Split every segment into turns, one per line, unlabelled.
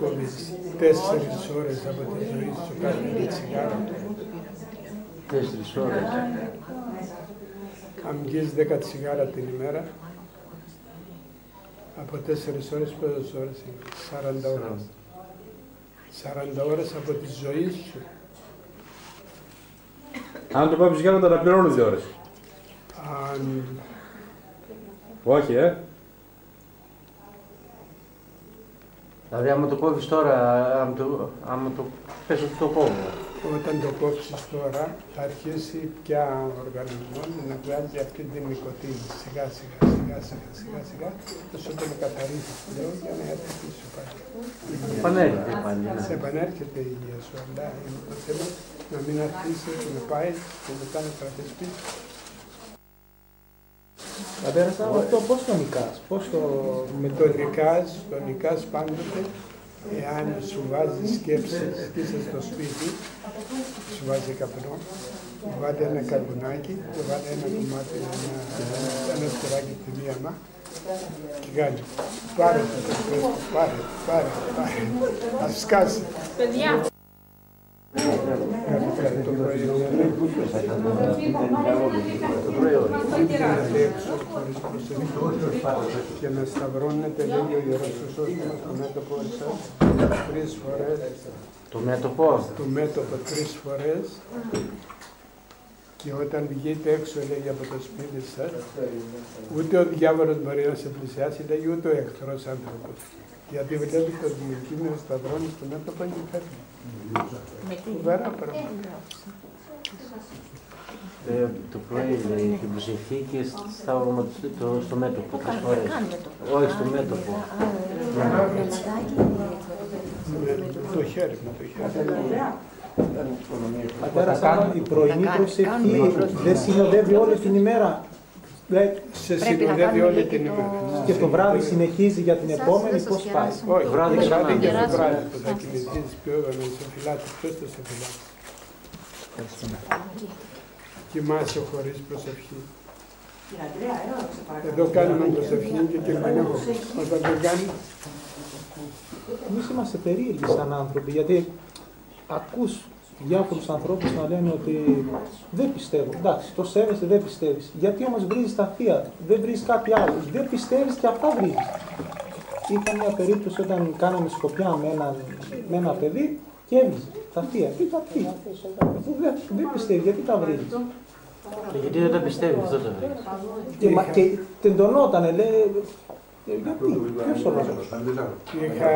κόβεις τέσσερις ώρες από τη ζωή σου κάθε τσιγάρο.
Τέσσερις ώρες.
Αν βγεις δέκα τσιγάρα την ημέρα, από τέσσερις ώρες πόσες ώρες είναι, 40 ώρες. 40 ώρες από τη ζωή σου.
Αν το πάψεις για να τα αναπληρώνεις δύο ώρες.
Αν
Όχι, ε.
Δηλαδή, άμα το κόβεις τώρα, άμα το, άμα το πες ότι το κόβω.
Όταν το κόψεις τώρα, θα αρχίσει πια ο οργανισμός να βγάζει αυτή την νοικοτήνη. Σιγά σιγά, σιγά σιγά, σιγά σιγά, όσο το καθαρίσεις πλέον για να έρθει πίσω πάλι.
Επανέρχεται πάλι. ναι.
Σε επανέρχεται η υγεία σου, αλλά είναι το θέμα να μην αρχίσει και να πάει και μετά να κρατήσει πίσω.
Πατέρα Σάββα, αυτό πώς το νικάς, πώς το...
Με το νικάς, το νικάς πάντοτε, εάν σου βάζεις σκέψεις και είσαι στο σπίτι, σου βάζει καπνό, βάλει ένα καρβουνάκι και βάλει ένα κομμάτι, ένα, ένα σκουράκι τη μία μάχη και κάνει. Πάρε το το φρέσκο, πάρε, πάρε, πάρε, ας σκάσει.
Παιδιά,
και να σταυρώνετε, λέει ο Ιερός Χρυσόστομος, το μέτωπο εσάς, τρεις φορές
Το μέτωπο;
το μέτωπο τρεις φορές και όταν βγείτε έξω λέει από το σπίτι σας ούτε ο διάβολος μπορεί να σε πλησιάσει λέει ούτε ο εχθρός άνθρωπος γιατί βλέπεις ότι εκείνο σταυρώνεις στο μέτωπο και φεύγει. Φοβερά πράγματα.
Ε, το πρωί λέει την προσευχή και στα ονοματιστή το, στο μέτωπο.
Το
τρεις
κάνουμε,
φορές.
το κάνουμε το.
Όχι, στο μέτωπο.
Με το χέρι, με το χέρι.
Πατέρα Σάββα, η πρωινή
Να κάνουμε- κάνουμε
προσευχή
προσευχή.
δεν συνοδεύει όλη την ημέρα. Δηλαδή,
Σε
Πρέπει να
συνοδεύει
κάνουμε
όλη
λέει
την
και το-
ημέρα.
και το βράδυ συνεχίζει για την
Σας
επόμενη,
δεν σας
πώς πάει.
κεράσαμε.
Όχι,
βράδυ
το
ξανά.
βράδυ και το
Κεράσαμε.
βράδυ που θα κοιμηθείς πιο να σε φυλάτε. Ποιος θα σε φυλάτε. Κοιμάσαι χωρίς προσευχή. Εδώ κάνουμε προσευχή και κερδινεύουμε. Όταν δεν κάνει,
Εμείς είμαστε περίεργοι σαν άνθρωποι, γιατί ακούς διάφορους ανθρώπους να λένε ότι δεν πιστεύω. Εντάξει, το σέβεσαι, δεν πιστεύεις. Γιατί όμως βρίζεις τα θεία, δεν βρίζεις κάτι άλλο. Δεν πιστεύεις και αυτά βρίζεις. Είχα μια περίπτωση όταν κάναμε σκοπιά με ένα, με ένα παιδί και έβριζε τα θεία. Τι τα θεία; Αφού δεν, δεν πιστεύει, γιατί τα βρίζεις;
Ε, Γιατί δεν τα πιστεύεις αυτό το λέει.
Και, μα- και τεντωνότανε, λέει, «Ε, γιατί, ποιος ο λόγος.
είχα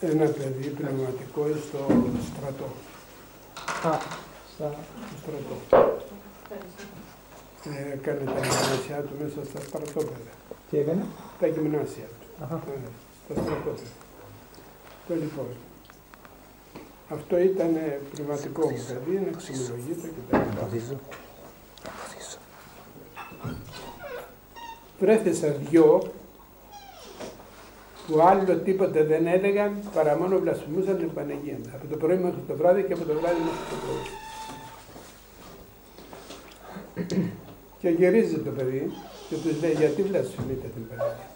ένα παιδί πνευματικό στο στρατό.
Α, στα-
Στο στρατό. Ε, Έκανε τα γυμνάσια του μέσα στα στρατόπεδα.
τι έκανε;
Τα γυμνάσια του.
Αχα.
Ε, Στα στρατόπεδα. Το λοιπόν. Αυτό ήταν πνευματικό μου παιδί, να εξομολογείται και τα λοιπά. Βρέθησα δυο που άλλο τίποτε δεν έλεγαν παρά μόνο βλασφημούσαν την Παναγία. Από το πρωί μέχρι το βράδυ και από το βράδυ μέχρι το πρωί. και γυρίζει το παιδί και τους λέει γιατί βλασφημείτε την Παναγία;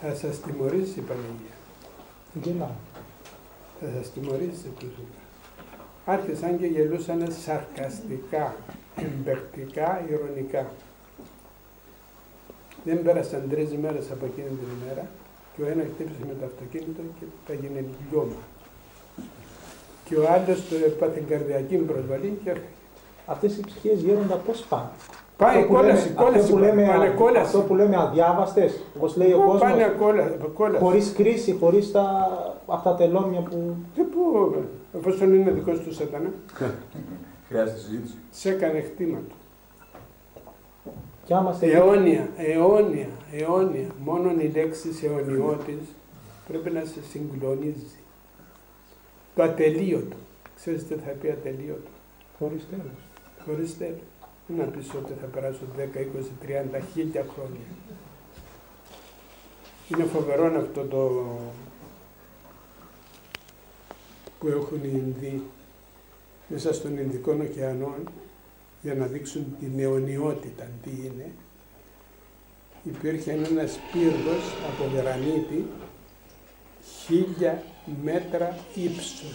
Θα σας τιμωρήσει η Παναγία.
Γελάω.
Θα σας τιμωρήσει τους Άρχισαν και γελούσαν σαρκαστικά, εμπεκτικά, ηρωνικά. Δεν πέρασαν τρει μέρες από εκείνη την ημέρα και ο ένας χτύπησε με το αυτοκίνητο και τα έγινε λιώμα. Και ο άλλος το έπαθε καρδιακή προσβολή και
Αυτές οι ψυχές γέροντα πώς πάνε;
πάει
Αυτό που
κόλαση,
λέμε-
κόλαση,
αυτό που λέμε,
πάνε κόλαση.
αυτό που λέμε αδιάβαστες, όπως λέει ο
Πάνε
κόσμος,
κόλαση, κόλαση.
χωρίς κρίση, χωρίς τα, αυτά τα τελώνια που...
Τι πω, εφόσον είναι δικός του σατανά,
Χρειάζεται συζήτηση.
σε έκανε χτήμα του.
Και άμα σε
Αιώνια, αιώνια, αιώνια. Μόνον η λέξη αιωνιώτης πρέπει να σε συγκλονίζει. Το ατελείωτο. Ξέρεις τι θα πει ατελείωτο;
χωρίς τέλος.
Χωρίς τέλος. Δεν να πεις ότι θα περάσουν 10, 20, 30, χίλια χρόνια. Είναι φοβερό αυτό το που έχουν οι Ινδοί μέσα στον Ινδικό ωκεανό για να δείξουν την αιωνιότητα τι είναι. υπήρχε ένας πύργος από γρανίτη χίλια μέτρα ύψος.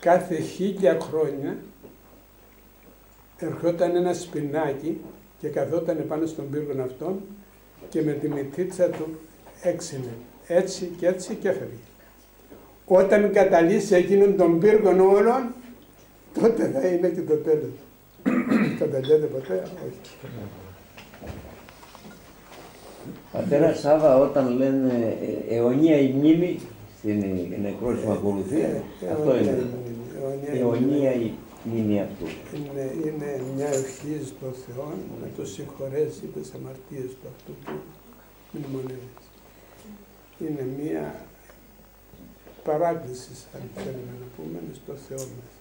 Κάθε χίλια χρόνια ερχόταν ένα σπινάκι και καθόταν πάνω στον πύργο αυτόν και με τη μυτίτσα του έξινε έτσι και έτσι και έφευγε. Όταν καταλύσει εκείνον τον πύργο όλων, τότε θα είναι και το τέλος. Καταλιέται ποτέ, όχι.
Πατέρα Σάβα, όταν λένε ε, αιωνία η μνήμη στην νεκρόσιμη ακολουθία,
Ε,
αυτό
αιωνία
είναι.
η μνήμη, αιωνία η
Αιωνία
μνήμη.
η μνήμη αυτού.
Είναι, είναι μια ευχή στο Θεό να το συγχωρέσει τις αμαρτίες του αυτού που μνημονεύεις. Είναι μια παράκληση, αν θέλουμε να πούμε, στο Θεό μας.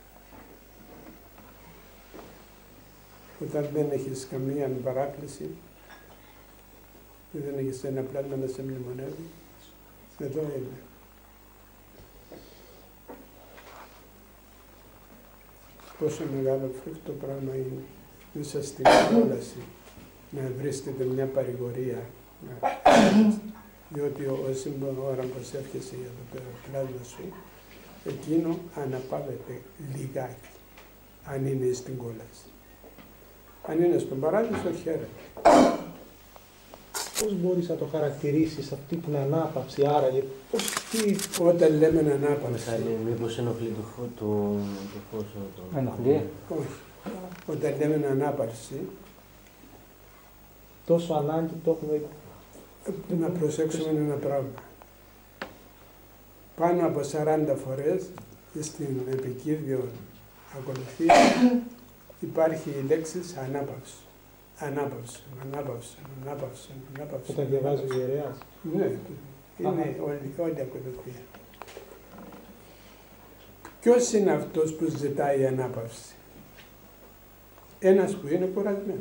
Όταν δεν έχεις καμία παράκληση, δεν έχεις ένα πλάσμα να σε μνημονεύει, εδώ είναι. πόσο μεγάλο φρικτό πράγμα είναι μέσα στην κόλαση να βρίσκεται μια παρηγορία. Να- Διότι ο ώρα που εύχεσαι για το πλάσμα σου, εκείνο αναπαύεται λιγάκι, αν είναι στην κόλαση. Αν είναι στον παράδεισο, χαίρεται.
Πώς μπορείς να το χαρακτηρίσεις αυτή την ανάπαυση, άραγε, πώς, τι,
Όταν λέμε ανάπαυση,
Μιχάλη, μήπως ενοχλεί το, φω, το, το φως. Το...
Ενοχλεί.
όχι. Όταν λέμε ανάπαυση,
τόσο ανάγκη το έχουμε
να προσέξουμε ένα πράγμα. Πάνω από 40 φορές στην επικίδιο ακολουθία υπάρχει η λέξη ανάπαυση. Ανάπαυση, ανάπαυση, ανάπαυση, ανάπαυση.
όταν διαβάζει ο ιερέας.
Ναι, είναι όλη, όλη η ακολουθία. Ποιος είναι αυτός που ζητάει ανάπαυση; Ένας που είναι κουρασμένο.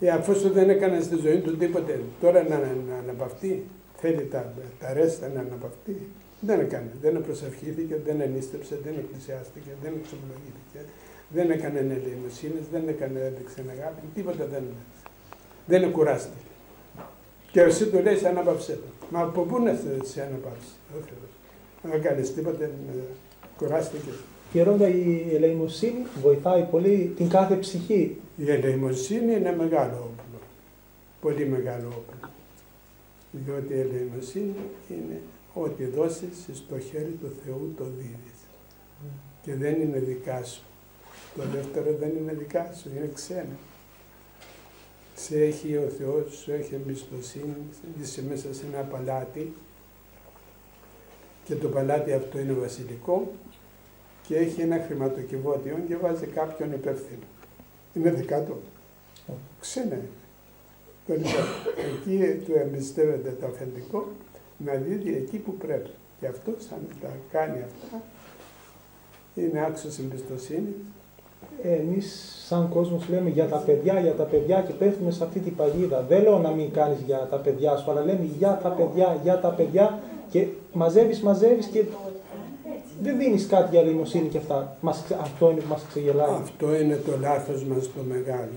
Ε, αφού σου δεν έκανες στη ζωή του τίποτε, τώρα να, να αναπαυτεί, θέλει τα, τα ρέστα να αναπαυτεί. Δεν έκανε, δεν προσευχήθηκε, δεν ενίστεψε, δεν εκκλησιάστηκε, δεν εξομολογήθηκε, δεν έκανε ελεημοσύνη, δεν έκανε έδειξε αγάπη, τίποτα δεν έδειξε. Δεν κουράστηκε. Και εσύ του λέει ανάπαυσέ το. Μα από πού να σε- σε αναπαύσει ο Θεός. Δεν έκανε τίποτα, ε, κουράστηκε.
Γερόντα, η ελεημοσύνη βοηθάει πολύ την κάθε ψυχή.
Η ελεημοσύνη είναι μεγάλο όπλο. Πολύ μεγάλο όπλο. Διότι η ελεημοσύνη είναι ό,τι δώσεις στο χέρι του Θεού το δίδεις. Και δεν είναι δικά σου. Το δεύτερο δεν είναι δικά σου, είναι ξένο. Σε έχει ο Θεός, σου έχει εμπιστοσύνη, είσαι μέσα σε ένα παλάτι και το παλάτι αυτό είναι βασιλικό και έχει ένα χρηματοκιβώτιο και βάζει κάποιον υπεύθυνο. Είναι δικά του. Ξένα είναι. Το λοιπόν, εκεί του εμπιστεύεται το αφεντικό να δίδει εκεί που πρέπει. Και αυτό αν τα κάνει αυτά είναι άξιος εμπιστοσύνη.
Εμείς, σαν κόσμος, λέμε για τα παιδιά, για τα παιδιά και πέφτουμε σε αυτή την παγίδα. Δεν λέω να μην κάνεις για τα παιδιά σου, αλλά λέμε για τα παιδιά, για τα παιδιά και μαζεύεις, μαζεύεις και δεν δίνεις κάτι για ελεημοσύνη και αυτά. Μας, ξε- αυτό είναι που μας ξεγελάει.
Αυτό είναι το λάθος μας το μεγάλο.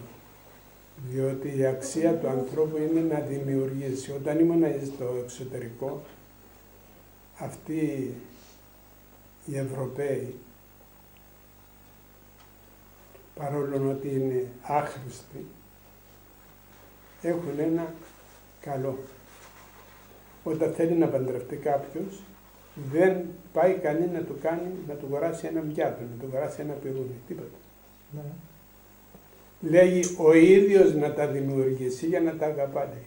Διότι η αξία του ανθρώπου είναι να δημιουργήσει. Όταν ήμουν στο εξωτερικό, αυτοί οι Ευρωπαίοι, παρόλο ότι είναι άχρηστοι, έχουν ένα καλό. Όταν θέλει να παντρευτεί κάποιος, δεν πάει κανείς να του κάνει, να του αγοράσει ένα μοιάτο, να του αγοράσει ένα πυρούνι, τίποτα.
Ναι.
Λέγει ο ίδιος να τα δημιουργήσει για να τα αγαπά, λέει.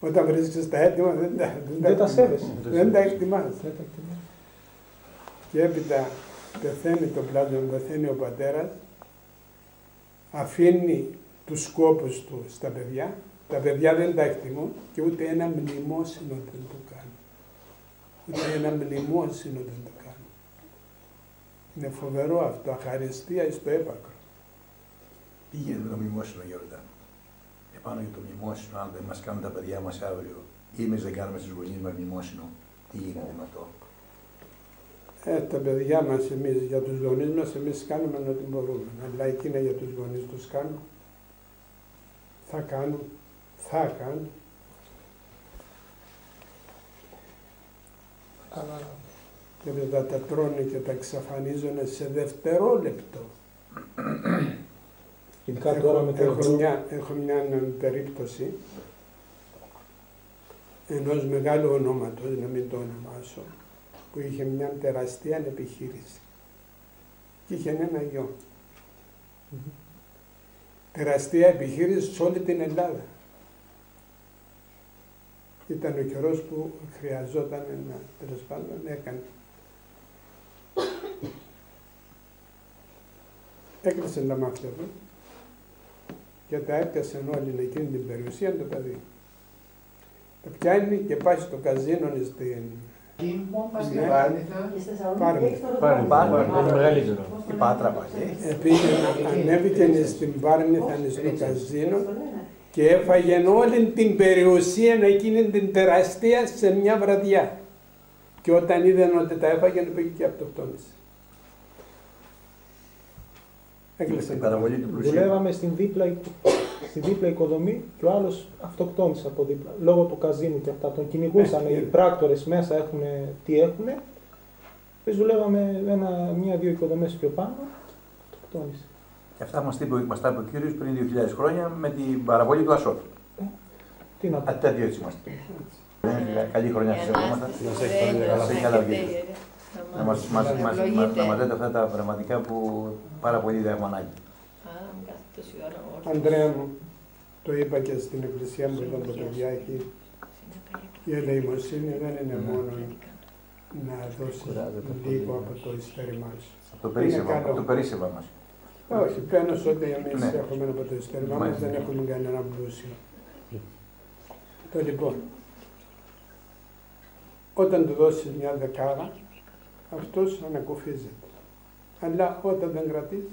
Όταν βρίσκεις τα έτοιμα δεν τα,
Δεν τα
εκτιμάς.
σέβεσαι.
Δεν τα εκτιμάς.
Δεν τα εκτιμάς.
Και έπειτα πεθαίνει το πλάσμα, πεθαίνει ο πατέρας, αφήνει τους σκόπους του στα παιδιά, τα παιδιά δεν τα εκτιμούν και ούτε ένα μνημόσυνο δεν το κάνουν. Ούτε ένα μνημόσυνο δεν το κάνουν. Είναι φοβερό αυτό, αχαριστία στο έπακρο.
Τι γίνεται με το μνημόσυνο, Γιώργο. Επάνω για το μνημόσυνο, αν δεν μας κάνουν τα παιδιά μας αύριο ή εμείς δεν κάνουμε στους γονείς μας μνημόσυνο, τι γίνεται με αυτό;
Ε, τα παιδιά μας, εμείς, για τους γονείς μας, εμείς κάνουμε ό,τι μπορούμε. Αλλά εκείνα για τους γονείς τους κάνουν. Θα κάνουν. Θα κάνουν.
Αλλά
Και μετά τα τρώνε και τα εξαφανίζουν σε δευτερόλεπτο.
ειδικά τώρα με το
έχω,
ευρώ,
μια, έχω μια περίπτωση ενός μεγάλου ονόματος, να μην το ονομάσω, που είχε μια τεραστία επιχείρηση και είχε ένα γιο.
Μμμ.
Τεραστία επιχείρηση σε όλη την Ελλάδα. Ήταν ο καιρός που χρειαζόταν να, τέλος πάντων, έκανε. Έκλεισε τα μάτια του και τα έπιασαν όλοι εκείνη την περιουσία το παιδί. Τα πιάνει και πάει στο καζίνο στην Ναι. Πάρνηθα.
Πάρε, πάρε, είναι μεγαλύτερο.
Η Πάτρα πάει.
Ε, πήγε, ανέβηκε στην Πάρνηθα στο καζίνο και έφαγε όλη την περιουσία εκείνη την τεράστια σε μια βραδιά. Και όταν είδαν ότι τα έφαγε, πήγε και αυτοκτόνησε. Έκλεισε
Στην
τα
παραβολή του πλουσίου.
δουλεύαμε στην δίπλα, οικο- στη δίπλα οικοδομή και ο άλλος αυτοκτόνησε από δίπλα. Λόγω του καζίνου και αυτά. Τον κυνηγούσαν
Ναι,
οι
ναι.
πράκτορες μέσα έχουν τι έχουν. Εμείς δουλεύαμε ένα, μία-δύο οικοδομές πιο πάνω. Αυτοκτόνησε.
Και αυτά μας είπε, μας τα είπε ο κύριος πριν 2.000 χρόνια με την παραβολή του Ασώτου.
Τι να πω.
Α, τέτοιο έτσι είμαστε. Ε, Καλή χρονιά σας εύχομαστε.
Να σε έχει πολύ καλά.
Σε έχει καλά βγει. Να μας, μας, μας, μας, να μας λέτε αυτά τα πραγματικά που πάρα πολύ δεν έχουμε ανάγκη.
Αντρέα μου, το είπα και στην εκκλησία μου όταν το παιδιά εκεί, η ελεημοσύνη δεν είναι μόνο να δώσει λίγο από το ειστέρημά σου.
Από το περίσσευμα,
καλό.
από το περίσσευμα μας.
Όχι, παίρνω ότι εμείς
Ναι.
έχουμε από το ειστέρημά μα,
Μάλιστα.
δεν έχουμε κανένα πλούσιο. Το λοιπόν, όταν του δώσεις μια δεκάρα, αυτός ανακουφίζεται. Αλλά όταν δεν κρατήσει,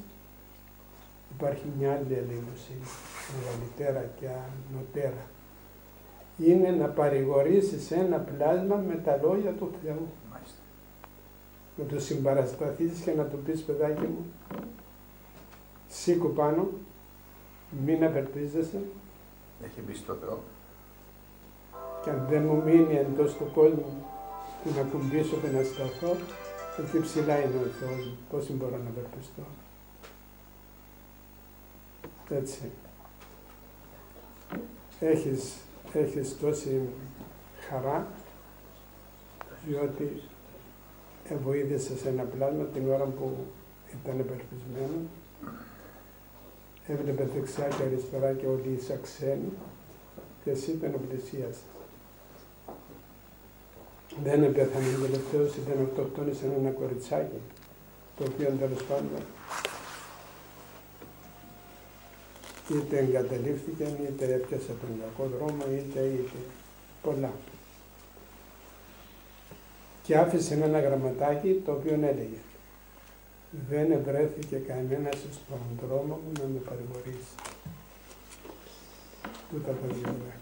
υπάρχει μια άλλη ελεημοσύνη, μεγαλύτερα και ανωτέρα. Είναι να παρηγορήσεις ένα πλάσμα με τα λόγια του Θεού.
Μάλιστα.
Να το συμπαρασταθείς και να του πεις παιδάκι μου, σήκω πάνω, μην απελπίζεσαι
Έχει μπει στο Θεό.
και αν δεν μου μείνει εντός του κόσμου που να κουμπίσω και να σταθώ, εκεί ψηλά είναι ο Θεός μου, πώς μπορώ να απελπιστώ. Έτσι. Έχεις, έχεις τόση χαρά, διότι βοήθησες ένα πλάσμα την ώρα που ήταν επελπισμένο. Έβλεπε δεξιά και αριστερά και όλοι ήσαν ξένοι και εσύ τον πλησίασες. Δεν έπεθανε ο τελευταίος, ήταν αυτοκτόνησε ένα κοριτσάκι, το οποίο τέλος πάντων είτε εγκαταλείφθηκε, είτε έπιασε τον κακό δρόμο, είτε είτε πολλά. Και άφησε ένα γραμματάκι το οποίο έλεγε «Δεν ευρέθηκε κανένας στον δρόμο μου να με παρηγορήσει». Τούτα τα δύο λόγια.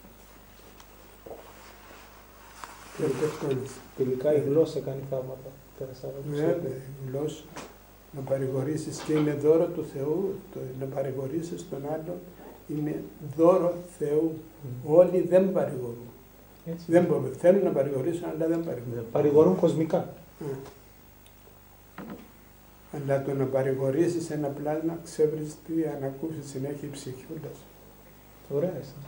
Και αυτοκτόνησε.
Τελικά η γλώσσα κάνει θαύματα. Πέρασα από τους
Βέβαια, η γλώσσα να παρηγορήσεις και είναι δώρο του Θεού, το, να παρηγορήσεις τον άλλον είναι δώρο Θεού. Όλοι δεν παρηγορούν.
Έτσι.
Δεν μπορούν. Θέλουν να παρηγορήσουν, αλλά δεν παρηγορούν.
Παρηγορούν κοσμικά.
Ε. Αλλά το να παρηγορήσεις ένα πλάσμα, ξέρεις τι ανακούφιση έχει η ψυχούλα σου.
Ωραία αίσθηση.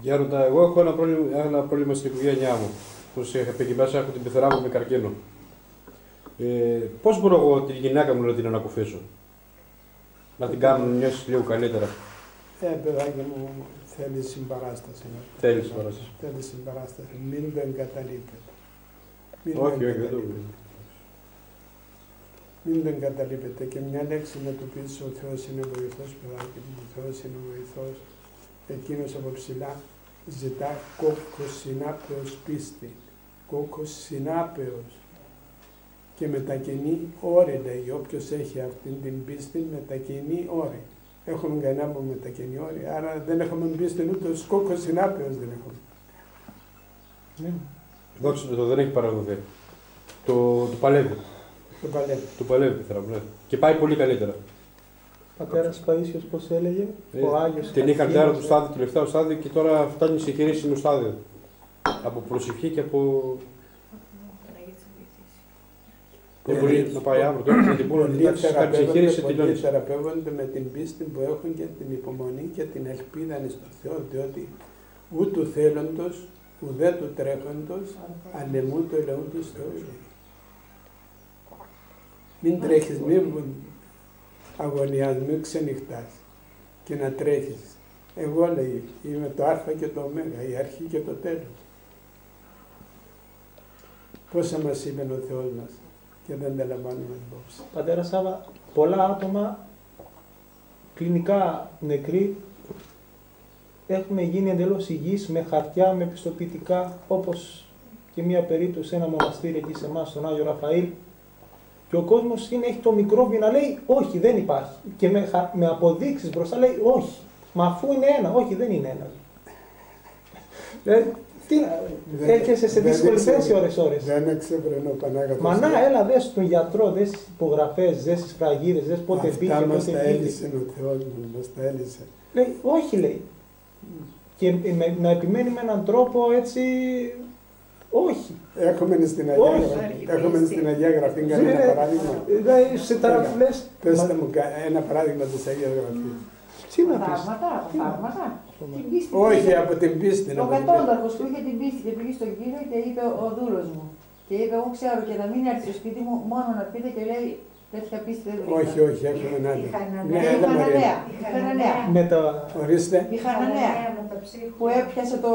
Γέροντα, εγώ έχω ένα πρόβλημα, ένα πρόβλημα στην οικογένειά μου. Όπω είχα πει και μέσα, έχω την πεθερά μου με καρκίνο. Ε, Πώς μπορώ εγώ τη γυναίκα μου να την ανακουφίσω, να την κάνω να νιώσει λίγο καλύτερα.
Ε, παιδάκι μου, θέλεις συμπαράσταση.
Θέλεις παράσταση.
Θέλεις συμπαράσταση. Μην το εγκαταλείπετε. Μην
Όχι, όχι, δεν το
εγκαταλείπετε. Μην τον καταλείπετε και μια λέξη να του πεις ο Θεός είναι βοηθός παιδάκι μου, ο Θεός είναι βοηθός. Εκείνος από ψηλά ζητά κόκκος συνάπεως πίστη. Κόκκος συνάπεως. Και μετακινεί όρη λέει, όποιος έχει αυτή την πίστη μετακινεί όρη. Έχουμε κανένα που μετακινεί όρη, άρα δεν έχουμε πίστη ούτε ως κόκκος συνάπεως δεν έχουμε.
Ναι.
Δόξα τω Θεώ, δεν έχει παραδοθεί. Το, το παλεύει.
Το παλεύει.
Το παλεύει η πεθερά μου, ναι. Και πάει πολύ καλύτερα.
Πατέρας Παΐσιος πώς έλεγε,
Ε,
ο Άγιος
Την είχα
Καρκίνος,
του στάδιο, του λεφτά στάδιο και τώρα φτάνει σε χειρίσιμο στάδιο. Από προσευχή και από. Δεν μπορεί να πάει αύριο τώρα και την πούνε
Πολλοί
εντάξει, κάνει
θεραπεύονται,
ψυχήρηση,
πολλοί
τελειώνει.
θεραπεύονται με την πίστη που έχουν και την υπομονή και την ελπίδα στο Θεό, διότι ούτου θέλοντος, ουδέ του τρέχοντος, ανεμού το ελαιού του Θεού. λέει. Μην τρέχεις, μην αγωνιάς, μην ξενυχτάς και να τρέχεις. Εγώ λέει, είμαι το α και το ω, η αρχή και το τέλος. Πόσα μας είπε ο Θεός μας; Και δεν τα λαμβάνουμε υπόψη.
Πατέρα Σάβα, πολλά άτομα κλινικά νεκροί έχουν γίνει εντελώς υγιείς με χαρτιά, με πιστοποιητικά, όπως και μία περίπτωση σε ένα μοναστήρι εκεί σε εμάς, στον Άγιο Ραφαήλ, και ο κόσμος είναι, έχει το μικρόβιο να λέει όχι, δεν υπάρχει. Και με, χα- με αποδείξεις μπροστά λέει όχι. Μα αφού είναι ένα, όχι, δεν είναι ένα. Δηλαδή, τι να,
Δεν-
έρχεσαι σε
δεν
δύσκολη
ήξερε.
θέση ώρες ώρες.
Δεν εξευρενώ Πανάγαθος.
Μα να, έλα δες τον γιατρό, δες τις υπογραφές, δες τις φραγίδες, δες πότε
Αυτά
πήγε,
μας
πότε
τα
βγήκε.
έλυσε ο Θεός μου, μας τα έλυσε.
Λέει, όχι λέει. Και με- να επιμένει με έναν τρόπο έτσι, όχι.
Έχουμε στην Αγία
Όχι.
Γραφή, έχουμε στην Αγία Γραφή κανένα
Είναι-
παράδειγμα.
Δηλαδή, σε ταραφλές,
Πεςτε μου κα- ένα παράδειγμα της Αγίας Γραφής.
Τι να πεις;
Θαύματα,
Τι να-
θαύματα. Την πίστη.
Όχι από την πίστη.
Ο
από την πίστη.
κατόνταρχος που είχε την πίστη και πήγε στον κύριο και είπε ο δούλος μου. Και είπε, εγώ ξέρω και να μην έρθει στο σπίτι μου, μόνο να πείτε και λέει τέτοια πίστη δεν βρήκα.
Όχι, όχι, έχουμε ένα άλλο.
Η Χαναναία.
Ναι,
Η
έλα Μαρία.
Χαναναία. Η Χαναναία.
Με τα
Ορίστε.
Η Χαναναία
με τα ψύχους.
που έπιασε το...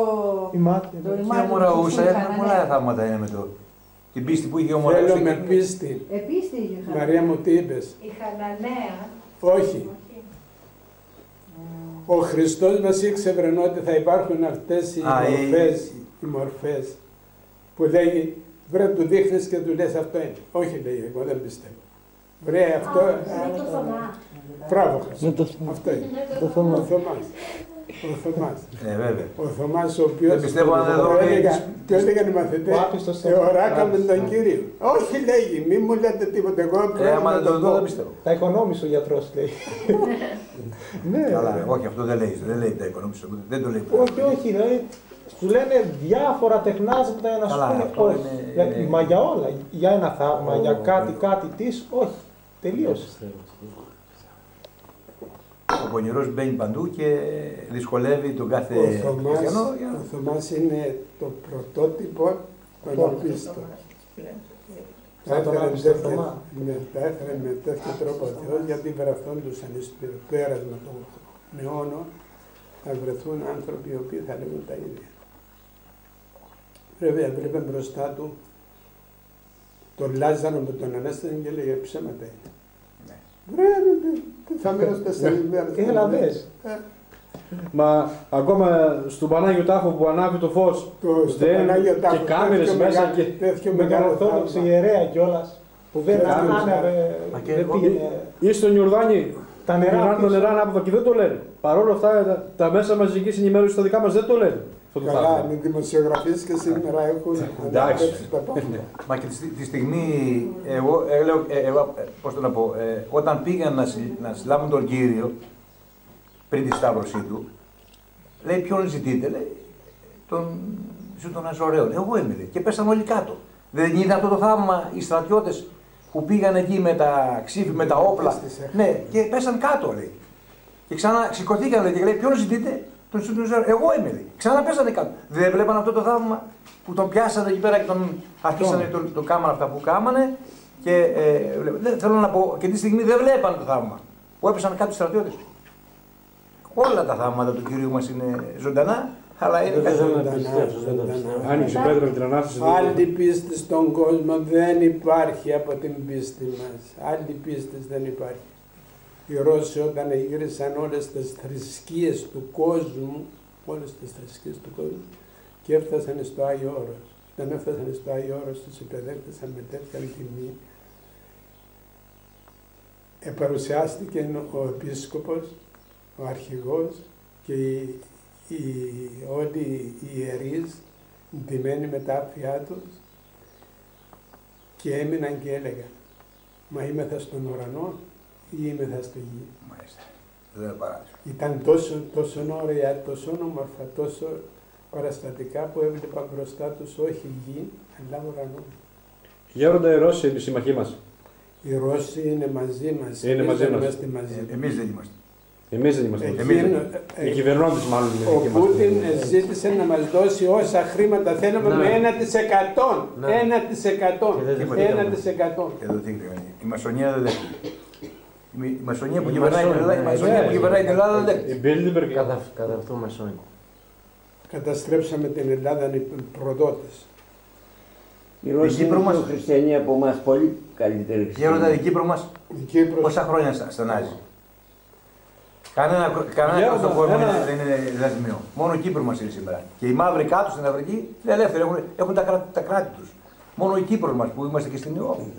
ημάτια.
Το
Κύριε
ημάτιο του
Μωραούσα,
Ιησού, η
έχουμε
Χαναναία.
πολλά θαύματα είναι με το. Την πίστη που είχε ο
Θέλω
Μωραούσα.
με πίστη.
Επίστη είχε η Χαναναία.
Μαρία μου τι είπες;
Η Χαναναία.
Όχι. Ο Χριστός μας ήξερε ότι θα υπάρχουν αυτές οι
Α, η-
μορφές, οι μορφές που λέγει βρε του δείχνεις και του λες αυτό είναι. Όχι λέει, εγώ δεν πιστεύω. Βρε αυτό,
Είναι το Θωμά.
μπράβο
Με
Χριστό.
το
Αυτό είναι.
Το
Ο
Θωμά.
Θωμάς. Ο Θωμάς.
Ε, βέβαια.
Ο Θωμάς ο οποίος...
Δεν πιστεύω αν δεν δω,
το
λέει,
έλεγα- Το έλεγαν οι μαθητές.
Ο άπιστος
Ε,
Θωμάς.
οράκαμε τον Κύριο. Όχι λέγει, μη μου λέτε τίποτα. Εγώ
Ε,
πρέπει
άμα
να
δεν
το
το δω, δεν
δω.
πιστεύω.
Τα οικονόμησε ο γιατρός λέει. ναι,
Καλά,
ρε.
όχι, αυτό δεν λέει. Δεν λέει τα οικονομικά. Δεν το λέει.
όχι, όχι, δηλαδή σου λένε διάφορα τεχνάσματα για να σου
Καλά,
πούνε
αυτό
όχι.
είναι-
Δηλαδή,
είναι-
Μα για όλα, για ένα θαύμα, για
Ω,
κάτι,
βέβαια.
κάτι της, όχι. Τελείωσε.
Ο πονηρός μπαίνει παντού και δυσκολεύει τον κάθε
Ο Θωμάς,
χριστιανό. για να-
ο Θωμάς είναι το πρωτότυπο των
Πότε.
απίστων. Τα
Σαν τον
έφερε
άπιστο
τέτοια-
Θωμά.
ναι, τα έφερε με τέτοιο τρόπο ο Θεός γιατί βρεθόντουσαν στο πέρασμα των αιώνων θα βρεθούν άνθρωποι οι οποίοι θα λέγουν τα ίδια. Βέβαια, έβλεπε μπροστά του τον Λάζαρο που τον ανέστησε και έλεγε ψέματα είναι.
Ναι.
Βρε, τι θα μείνω τέσσερις μέρες.
Έλα δες.
Ε,
Μα ακόμα στον Πανάγιο Τάφο που ανάβει το φως.
Το, στο
Δεν-
Πανάγιο
και
Τάφο,
κάμερες
τέτοιο
μέσα
μεγάλο-
και-
τέτοιο
Με τον
μεγάλο
Ορθόδοξο
θαύμα.
ιερέα κιόλας που δεν
Και κάμερες,
άναβε,
Μα και
δεν
εγώ-
πήγαινε.
Ή στον Ιορδάνη;
Τα νερά
Μιλάνε το
πίσω.
νερά ανάποδα και δεν το λένε. Παρ' όλα αυτά τα, τα μέσα μαζικής ενημέρωσης στα δικά μας δεν το λένε. Αυτό το
Καλά,
θαύμα.
οι δημοσιογραφίες και σήμερα έχουν
Εντάξει.
αναπτύξει τα πάντα.
Μα και τη, στι- τη στιγμή, εγώ, ε, λέω, ε, εγώ, ε, πώς το να πω, ε, όταν πήγαν να, συ- να συλλάβουν τον Κύριο, πριν τη σταύρωσή του, λέει ποιον ζητείτε, λέει, τον, ζητούν τον Αζωραίο. Εγώ είμαι, λέει. Και πέσαν όλοι κάτω. Δεν είδα αυτό το θαύμα οι στρατιώτες που πήγαν εκεί με τα ξύφη, με τα όπλα.
Στις έχ-
Ναι, και πέσαν κάτω, λέει. Και ξανά σηκωθήκαν λέει, και λέει: Ποιον ζητείτε, τον ζητούν τον Εγώ είμαι, λέει. Ξανά πέσανε κάτω. Δεν βλέπαν αυτό το θαύμα που τον πιάσανε εκεί πέρα και τον αρχίσανε το, το κάμανα αυτά που κάμανε. Και ε, βλέπω- δεν, θέλω να πω, και τη στιγμή δεν βλέπαν το θαύμα. Που έπεσαν κάτω οι στρατιώτες. Όλα τα θαύματα του κυρίου μας είναι ζωντανά, αλλά είναι
Δεν
κάτι.
θέλω να
ζωντανά,
πιστέψω, δεν το
ζωντανά.
πιστεύω.
Άνοιξε η πέτρα με την ανάσταση. του.
Άλλη πίστη στον κόσμο δεν υπάρχει από την πίστη μας. Άλλη πίστη δεν υπάρχει. Οι Ρώσοι όταν γύρισαν όλες τις θρησκείες του κόσμου, όλες τις θρησκείες του κόσμου και έφτασαν στο Άγιο Όρος. Όταν έφτασαν στο Άγιο Όρος τους υπεδέχτησαν με τέτοια τιμή. Επαρουσιάστηκε ο επίσκοπος, ο αρχηγός και οι, οι, όλοι οι ιερείς ντυμένοι με τα άφια τους και έμειναν και έλεγαν «Μα είμεθα στον ουρανό ή είμεθα στη γη».
Μάλιστα. Δεν είναι παράδεισο.
Ήταν τόσο, τόσο ωραία, τόσο όμορφα, τόσο παραστατικά που έβλεπαν μπροστά τους όχι γη, αλλά ουρανό.
Γέροντα, οι Ρώσοι είναι οι συμμαχοί μας.
Οι Ρώσοι είναι μαζί μας,
Είναι
εμείς
μαζί
δεν
μας.
είμαστε μαζί.
Ε, Εμείς δεν είμαστε.
Εμείς δεν είμαστε.
Εκεί
εμείς δεν-
είναι- ε,
Οι κυβερνώντε, μάλλον είναι
Ο
δικοί μας.
Πούτιν ζήτησε να μας δώσει όσα χρήματα θέλουμε
Ναι.
με 1%.
Ναι.
1%.
Και δεν
δεχτήκαμε.
1%.
Εδώ τι κάνει. Η μασονία δεν δέχεται. Η μη- Η μασονία που
Οι
κυβερνάει την Ελλάδα, η
μασόνοι,
μασονία
ναι.
που κυβερνάει την Ελλάδα δεν
Η
δέχεται.
Μπίλντεμπεργκ.
Κατά, κατά αυτό μεσόνι.
Καταστρέψαμε την Ελλάδα οι προδότες.
Οι Ρώσοι
Κύπρο
είναι
μας-
πιο χριστιανοί από εμάς, πολύ καλύτεροι
Γέροντα,
χριστιανοί.
η Κύπρο μας
Η Κύπρος
πόσα χρόνια στα- στενάζει. Κανένα, κανένα
Γέροντα,
κράτος στον κόσμο
ένα-
δεν είναι δεσμιό. Μόνο η Κύπρο μας είναι σήμερα. Και οι μαύροι κάτω στην Αφρική είναι ελεύθεροι, έχουν, έχουν τα, κράτη, τα κράτη τους. Μόνο η Κύπρος μας που είμαστε και στην Ευρώπη.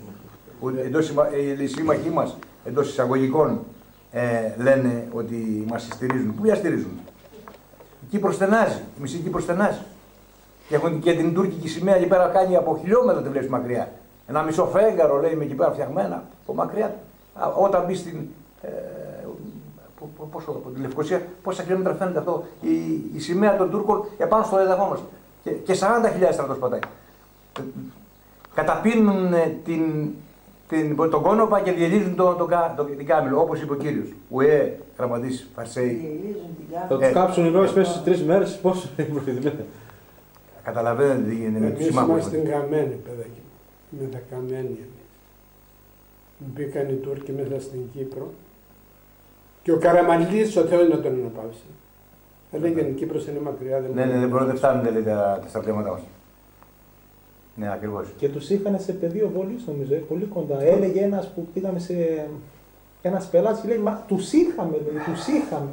Που εντός, σημα- ε, οι σύμμαχοί μας εντός εισαγωγικών ε, λένε ότι μας στηρίζουν. Πού μας στηρίζουν; Η Κύπρος στενάζει. Η μισή Κύπρος στενάζει. Και έχουν και την τουρκική σημαία εκεί πέρα κάνει από χιλιόμετρα τη βλέπεις μακριά. Ένα μισό φέγγαρο λέει με εκεί πέρα φτιαγμένα από μακριά. Α, Όταν μπει στην. Ε, πο- πο- πόσο, από τη Λευκοσία, πόσα χιλιόμετρα φαίνεται αυτό. Η, η σημαία των Τούρκων επάνω στο έδαφο μας. Και, και 40.000 στρατός πατάει. Ε, Καταπίνουν ε, την, την, τον κόνοπα και διελύζουν τον, τον, κα- τον, την κάμιλο, όπως είπε ο κύριος. Ουέ, γραμματή Φαρσέη.
Διελύζουν την
Θα
κάρτα.
του κάψουν οι Ρώσοι μέσα σε τρεις μέρες. Πόσο είναι προηγούμενοι.
Καταλαβαίνετε τι γίνεται με τους
Εμείς
συμμάχους.
είμαστε καμένοι, παιδάκι μου. Είμαστε καμένοι εμείς. Μπήκαν οι Τούρκοι μέσα στην Κύπρο και ο Καραμαλής ο Θεός να τον αναπαύσει. Έλεγε η Κύπρος είναι μακριά. Δεν
Ναι, ναι, δεν μπορούν, δεν φτάνουν λέει, τα, τα στρατεύματά μα. Ναι, ακριβώς.
Και τους είχαν σε πεδίο βολής, νομίζω, ε, πολύ κοντά. Έλεγε ένας που πήγαμε σε. Ένας πελάτης λέει: Μα τους είχαμε, λέει, τους είχαμε.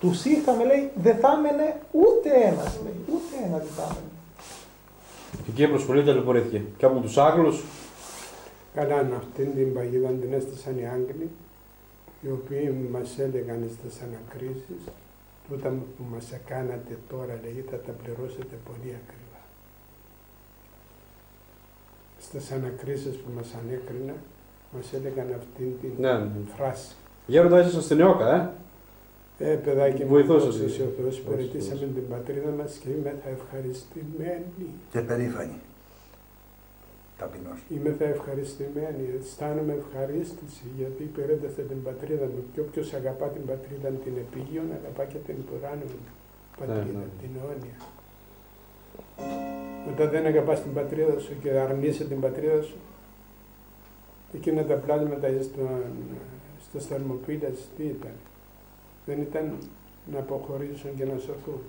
Τους είχαμε, λέει, δεν θα έμενε ούτε ένας, λέει. Ούτε ένας δεν θα έμενε.
Η Κύπρος πολύ ταλαιπωρήθηκε. Και από τους Άγγλους
Καλά, αυτήν την παγίδα την έστησαν οι Άγγλοι, οι οποίοι μας έλεγαν στις ανακρίσεις, τούτα που μας έκανατε τώρα, λέει, θα τα πληρώσετε πολύ ακριβά. Στις ανακρίσεις που μας ανέκρινα, μας έλεγαν αυτήν την
Ναι, ναι.
φράση.
Γέροντα, ήσασταν στην ΕΟΚΑ, ε;
Ε, παιδάκι μου,
Βοηθός
δόξα
εσύ.
σε ο Θεός,
Δόξα,
υπηρετήσαμε
δόξα.
την πατρίδα μας και είμαι θα ευχαριστημένη.
Και περήφανοι. Ταπεινός.
Είμαι θα ευχαριστημένη, αισθάνομαι ευχαρίστηση γιατί υπηρέτησα την πατρίδα μου και όποιος αγαπά την πατρίδα την επίγειον αγαπά και την ουράνιο πατρίδα,
Ναι, ναι.
την αιώνια. Όταν δεν αγαπάς την πατρίδα σου και αρνείσαι την πατρίδα σου, εκείνα τα πλάσματα στον, στους θερμοπύλες τι ήταν; Δεν ήταν να αποχωρήσουν και να σωθούν.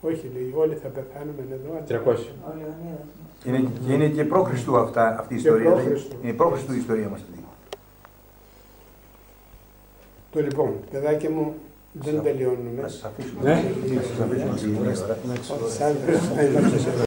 Όχι, λέει, όλοι θα πεθάνουμε εδώ. αλλά-
300.
Ο Λεωνίδας.
Είναι, και είναι και προ-Χριστού αυτά, αυτή η
Και
ιστορία.
προ-Χριστού.
Είναι προ-Χριστού η ιστορία μας αυτή.
Το λοιπόν, παιδάκι μου, δεν τελειώνουμε.
Να σας αφήσουμε.
Ναι.
Να σας αφήσουμε.
Σαν-